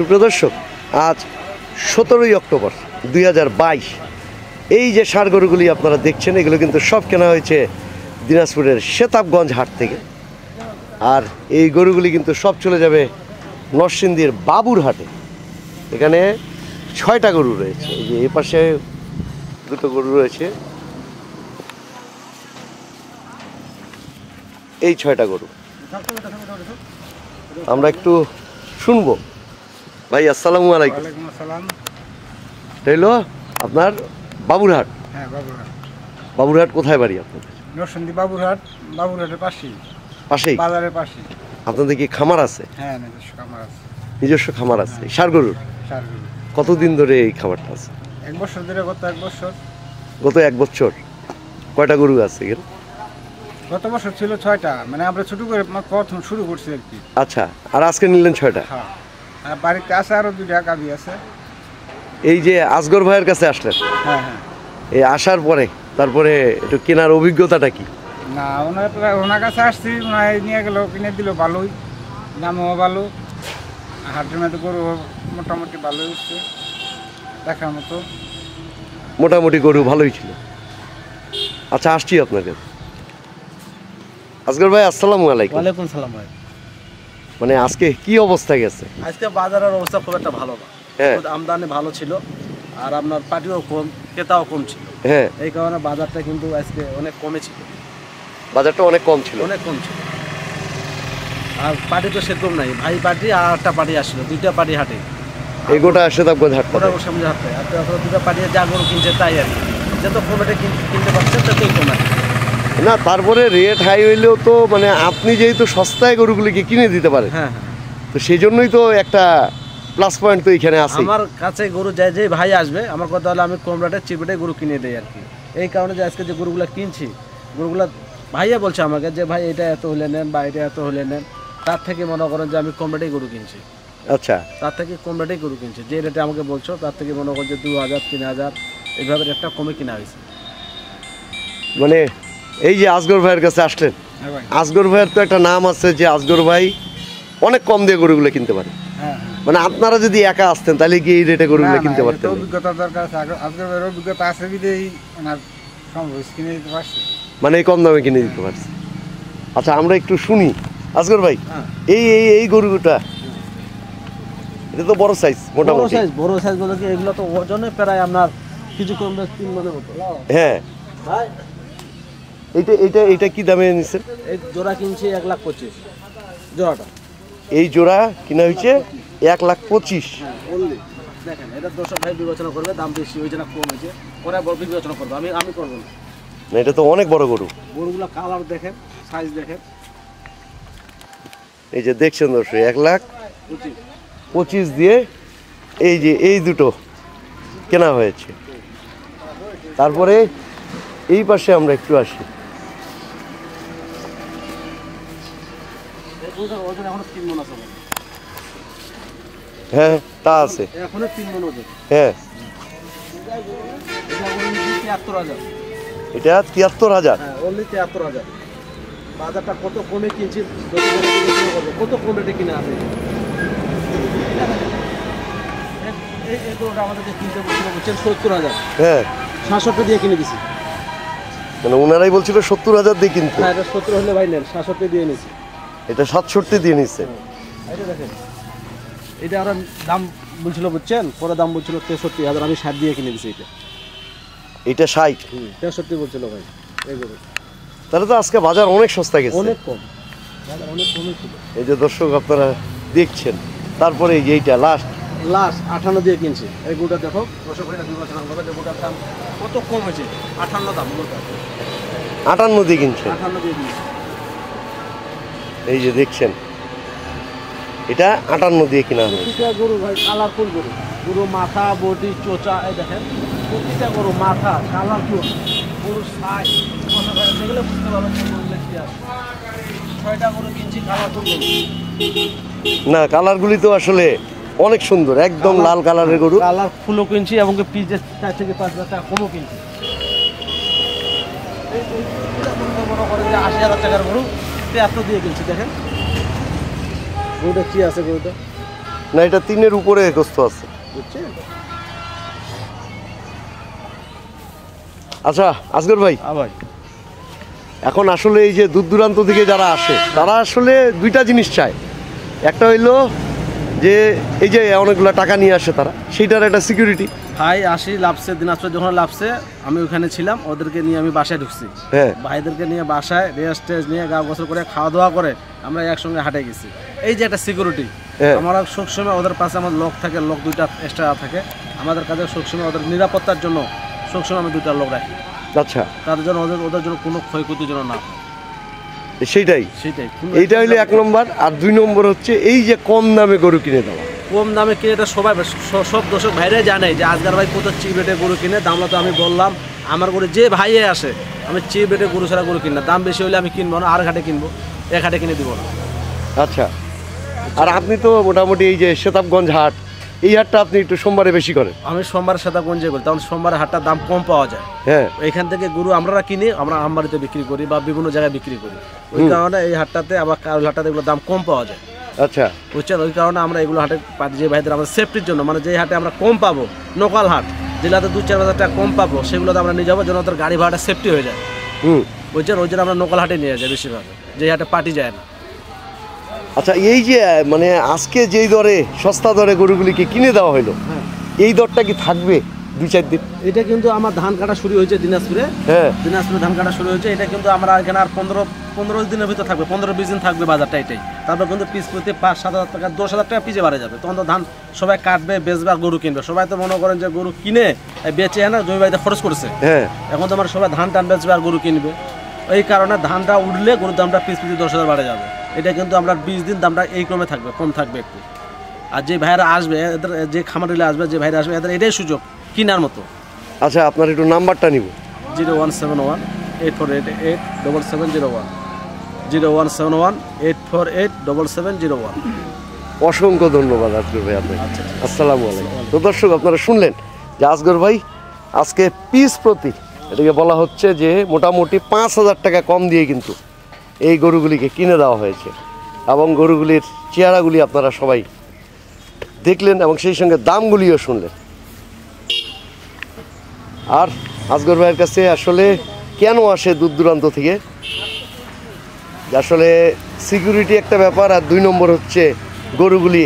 সুপ্রিয় দর্শক আজ সতেরোই অক্টোবর দুই হাজার বাইশ। এই যে সার গরুগুলি আপনারা দেখছেন, এগুলো কিন্তু সব কেনা হয়েছে দিনাজপুরের শেতাবগঞ্জ হাট থেকে। আর এই গরুগুলি কিন্তু সব চলে যাবে নরসিংদীর বাবুর হাটে। এখানে ছয়টা গরু রয়েছে। এই যে এই পাশে দুটো গরু রয়েছে। এই ছয়টা গরু। আমরা একটু শুনব। ভাই আসসালামু আলাইকুম। হলো আপনার বাবুরহাট। হ্যাঁ বাবুরহাট। বাবুরহাট কোথায় বাড়ি আপনাদের? নরসিংদী বাবুরহাট বাবুরহাটের পাশেই। পাশেই? বাজারের পাশেই। আপনাদের কি খামার আছে? হ্যাঁ নিজস্ব খামার আছে। নিজস্ব খামার আছে। সার গরুর কতদিন ধরে এই খামারটা আছে? এক বছর ধরে গত এক বছর। গত এক বছর। কয়টা গরু আছে এখানে? গত বছর ছিল ছয়টা। মানে আমরা ছোট করে প্রথম শুরু করছি আর কি। আচ্ছা আর আজকে নিলেন ছয়টা? হ্যাঁ। আর বাড়িতে আছে আরও দুইটা কাবি আছে। এই যে আসগর ভাইয়ের কাছে আসলেন? হ্যাঁ হ্যাঁ। এই আসার পরে তারপরে একটু কেনার অভিজ্ঞতাটা কি? না ওনার ওনার কাছে আসছি ওনার নিয়ে গেল কিনে দিল ভালোই। দামও ভালো। হাটের মধ্যে গরু মোটামুটি ভালোই উঠছে দেখার মতো। মোটামুটি গরু ভালোই ছিল। আচ্ছা আসছি আপনার কাছে আসগর ভাই আসসালামু আলাইকুম। ওয়ালাইকুম সালাম ভাই। মানে আজকে কি অবস্থা গেছে? আজকে বাজারের অবস্থা খুব একটা ভালো না। হ্যাঁ। আমদানি ভালো ছিল আর আপনার পাটিও কম ক্রেতাও কম ছিল। হ্যাঁ। এই কারণে বাজারটা কিন্তু আজকে অনেক কমে ছিল। বাজারটা অনেক কম ছিল। অনেক কম ছিল। আর পার্টি তো সেরকম নাই। ভাই পার্টি আর একটা পার্টি আসলো দুইটা পার্টি হাটে। এই গোটা শেতাবগঞ্জ হাট ওটা সামনে হাটে। আর দুটা পার্টি যা গরু কিনছে তাই আর যত কমেটে কিন- কিনতে পারছে ততই কমে না তারপরে রেট হাই হইলেও তো মানে আপনি যেহেতু সস্তায় গরুগুলিকে কিনে দিতে পারেন হ্যাঁ হ্যাঁ। তো সেই জন্যই তো একটা প্লাস পয়েন্ট তো এখানে আছে আমার কাছে গরু যায় যে ভাই আসবে আমার কথা হলো আমি কম রেটে চিপ রেটে গরু কিনে দেই আর কি। এই কারণে যে আজকে যে গরুগুলো কিনছি গরুগুলো ভাইয়া বলছে আমাকে যে ভাই এটা এত হলে নেন বা এটা এত হলে নেন। তার থেকে মনে করেন যে আমি কম রেটেই গরু কিনছি। আচ্ছা। তার থেকে কম রেটেই গরু কিনছি। যে রেটে আমাকে বলছো তার থেকে মনে করেন যে দু হাজার তিন হাজার এইভাবে রেটটা কমে কিনা হয়েছে। মানে এই যে আসগর ভাইয়ের কাছে আসলেন। হ্যাঁ আসগর ভাইয়ের তো একটা নাম আছে যে আসগর ভাই অনেক কম দিয়ে গরুগুলো কিনতে পারে। হ্যাঁ হ্যাঁ। মানে আপনারা যদি একা আসতেন তাহলে কি এই রেটে গরুগুলো কিনতে পারতেন? অভিজ্ঞতা দরকার আছে। আগে- আজকের অভিজ্ঞতা আছে বিদেই ওনার কিনে দিতে পারছে। মানে এই কম দামে কিনে দিতে পারছে। আচ্ছা আমরা একটু শুনি। আসগর ভাই। এই এই এই গরুটা এটা তো বড় সাইজ বড় মোটামুটি। সাইজ বড় সাইজ বলতে কি এগুলো তো ওজনে প্রায় আপনার কিছু কম বেশ তিন মতো। হ্যাঁ। ভাই এইটা এইটা এইটা কি দামে নিচ্ছেন এই জোড়া কিনছি এক লাখ পঁচিশ। জোড়াটা। এই জোড়া কিনা হয়েছে এক লাখ পঁচিশ। হ্যাঁ দেখেন এটা দর্শক ভাই বিবেচনা করবে দাম বেশি ওই জন্য কম হয়েছে। ওরা বড় বিবেচনা করবে আমি আমি করব না। না, এটা তো অনেক বড় গরু। গরুগুলো কালার দেখেন সাইজ দেখেন। এই যে দেখছেন দর্শক এক লাখ পঁচিশ দিয়ে এই যে এই দুটো কেনা হয়েছে। তারপরে এই পাশে আমরা একটু আসি এই গরুটার ওজন এখনও তিন মন আছে হ্যাঁ তা আছে। এখনও তিন মন ওজন হ্যাঁ। এটা তিয়াত্তর হাজার। এটা তিয়াত্তর হাজার? হ্যাঁ অনলি তিয়াত্তর হাজার। বাজারটা কত কমে কিনছি। কত কম রেটে কিনা আছে এই- গরুটা আমাদেরকে কিনতে বলছিল বলছেন সত্তর হাজার। হ্যাঁ। সাতষট্টি দিয়ে কিনে দিছি। মানে ওনারাই বলছিল সত্তর হাজার দিয়ে কিনতে। হ্যাঁ এটা সত্তর হলে ভাই নেন সাতষট্টি দিয়ে নিছি এটা সাতষট্টি দিয়ে নিচ্ছে এটা আর দাম বলছিল বুঝছেন? পরে দাম বলছিল তেষট্টি হাজার আমি ষাট দিয়ে কিনে দিছি এটা। এটা ষাট? তেষট্টি বলছিল ভাই এগুলো তাহলে তো আজকে বাজার অনেক সস্তা গেছে। অনেক কম। অনেক কমই ছিল। এই যে দর্শক আপনারা দেখছেন তারপরে এইটা লাস্ট লাস্ট আঠান্ন দিয়ে কিনছি। এই গুটা দেখো যে গুটার দাম কত কম হয়েছে? আঠান্ন দাম আটান্ন দিয়ে কিনছে আঠান্ন দিয়ে কিনছি। এই যে দেখছেন এটা আটান্ন দিয়ে কিনা প্রতিটা গরু ভাই কালারফুল গরু গরু মাথা বডি চোচা এই দেখেন প্রতিটা গরু মাথা কালারফুল গরু সাইজ সেগুলো বুঝতে পারবেন গরুগুলো কি আছে ছয়টা গরু কিনছি কালারফুল গরু না কালারগুলি তো আসলে অনেক সুন্দর একদম লাল কালারের গরু কালার ফুলও কিনছি এবং পিসের চার থেকে পাঁচ হাজার টাকা কমও কিনছি মনে মনে আশি হাজার টাকার গরু এত দিয়ে কিনছি দেখেন। গরুটা কি আছে গরুটা? না এটা তিনের উপরে একস্থ আছে। বুঝছেন? আচ্ছা আসগর ভাই। হ্যাঁ ভাই। এখন আসলে এই যে দূর দূরান্ত থেকে যারা আসে তারা আসলে দুইটা জিনিস চায়। একটা হইল যে এই যে অনেকগুলো টাকা নিয়ে আসে তারা সেইটার একটা সিকিউরিটি ভাই আসি লাভছে দিনাজপুর যখন লাভছে আমি ওখানে ছিলাম ওদেরকে নিয়ে আমি বাসায় ঢুকছি। হ্যাঁ। ভাইদেরকে নিয়ে বাসায় রেস্ট টেস্ট নিয়ে গা গোসল করে খাওয়া দাওয়া করে আমরা একসঙ্গে হাঁটে গেছি। এই যে একটা সিকিউরিটি হ্যাঁ। আমরা সবসময় ওদের পাশে আমার লোক থাকে লোক দুইটা এক্সট্রা থাকে। আমাদের কাছে সবসময় ওদের নিরাপত্তার জন্য সবসময় আমি দুইটা লোক রাখি। আচ্ছা। তাদের জন্য ওদের ওদের জন্য কোনো ক্ষয়ক্ষতির জন্য না। হয়। সেটাই কোনো এইটা হইল এক নম্বর। আর দুই নম্বর হচ্ছে এই যে কম দামে গরু কিনে দেওয়া। কম দামে কিনে এটা সবাই সব দর্শক ভাইরাই জানে যে আজকার ভাই কত চিপ রেটে গরু কিনে দামটা তো আমি বললাম আমার গরু যে ভাইয়ে আসে আমি চিপ রেটে গরু ছাড়া গরু কিনি দাম বেশি হলে আমি কিনবো না আর ঘাটে কিনবো এক হাটে কিনে দিব না। আচ্ছা। আর আপনি তো মোটামুটি এই যে সেতাবগঞ্জ হাট এই হাটটা আপনি একটু সোমবারে বেশি করেন। আমি সোমবার সাথে গঞ্জে করি তখন সোমবার হাটটার দাম কম পাওয়া যায়। হ্যাঁ। এখান থেকে গরু আমরা কিনি আমরা আমবাড়িতে বিক্রি করি বা বিভিন্ন জায়গায় বিক্রি করি। ওই কারণে এই হাটটাতে আবার কারোর হাটটাতে এগুলো দাম কম পাওয়া যায়। আচ্ছা। বুঝছেন? ওই কারণে আমরা এগুলো হাটে যে ভাইদের আমরা সেফটির জন্য মানে যে হাটে আমরা কম পাবো লোকাল হাট যেগুলোতে দু চার হাজার টাকা কম পাবো সেগুলোতে আমরা নিয়ে যাব যেন ওদের গাড়ি ভাড়াটা সেফটি হয়ে যায়। হুম। বুঝছেন? ওই জন্য আমরা লোকাল হাটে নিয়ে যাই বেশিরভাগ যে হাটে পার্টি যায় না। আচ্ছা এই যে মানে আজকে যেই দরে সস্তা দরে গরুগুলিকে কিনে দেওয়া হলো এই দরটা কি থাকবে দুই চার দিন? এটা কিন্তু আমার ধান কাটা শুরু হয়েছে দিনাজপুরে। হ্যাঁ। দিনাজপুরে ধান কাটা শুরু হয়েছে এটা কিন্তু আমরা এখানে আর পনেরো পনেরো দিনের ভিতর থাকবে পনেরো বিশ দিন থাকবে বাজারটা এটাই। তারপর কিন্তু পিস প্রতি পাঁচ সাত হাজার টাকা দশ হাজার টাকা পিছিয়ে বাড়ে যাবে। তখন তো ধান সবাই কাটবে বেচবে গরু কিনবে। সবাই তো মনে করেন যে গরু কিনে বেচে না জমি বাড়িতে খরচ করছে। হ্যাঁ। এখন তো আমার সবাই ধান টান বেচবে আর গরু কিনবে। এই কারণে ধানটা উঠলে গরুর দামটা পিস পিস দশ হাজার বাড়ে যাবে। এটা কিন্তু আমরা বিশ দিন দামটা এই ক্রমে থাকবে কম থাকবে একটু। আর যে ভাইরা আসবে এদের যে খামারিলে আসবে যে ভাইরা আসবে এদের এটাই সুযোগ কেনার মতো। আচ্ছা আপনার একটু নাম্বারটা নিব। Zero one seven one eight four eight eight double seven zero one. Zero one seven one eight four eight double seven zero one. অসংখ্য ধন্যবাদ আজগর ভাই আপনাকে। আসসালামু আলাইকুম। তো দর্শক আপনারা শুনলেন যে আসগর ভাই আজকে পিস প্রতি এটাকে বলা হচ্ছে যে মোটামুটি পাঁচ হাজার টাকা কম দিয়ে কিন্তু এই গরুগুলিকে কিনে দেওয়া হয়েছে। এবং গরুগুলির চেহারাগুলি আপনারা সবাই দেখলেন এবং সেই সঙ্গে দামগুলিও শুনলেন। আর আসগর ভাইয়ের কাছে আসলে কেন আসে দূর দূরান্ত থেকে? আসলে সিকিউরিটি একটা ব্যাপার আর দুই নম্বর হচ্ছে গরুগুলি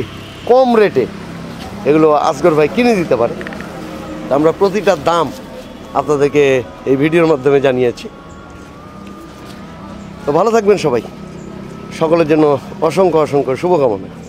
কম রেটে এগুলো আসগর ভাই কিনে দিতে পারে। আমরা প্রতিটা দাম আপনাদেরকে এই ভিডিওর মাধ্যমে জানিয়েছি। তো ভালো থাকবেন সবাই। সকলের জন্য অসংখ্য অসংখ্য শুভকামনা।